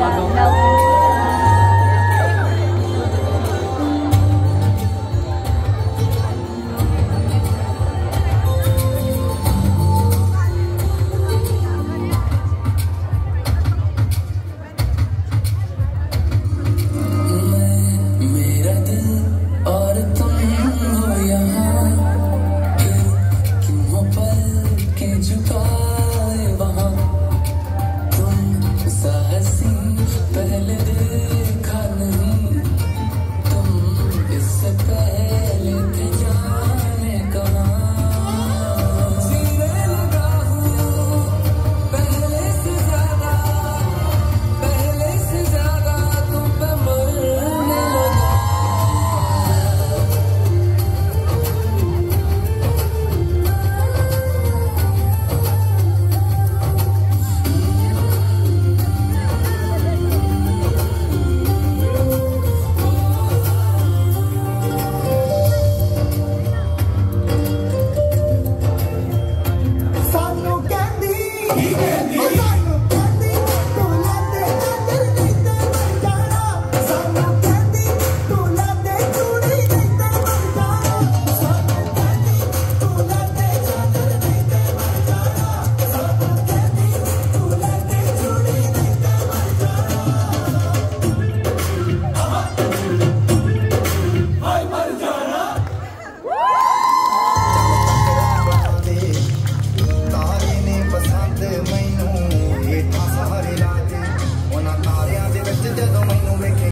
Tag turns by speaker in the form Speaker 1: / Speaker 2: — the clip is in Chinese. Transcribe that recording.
Speaker 1: 加了。
Speaker 2: He can.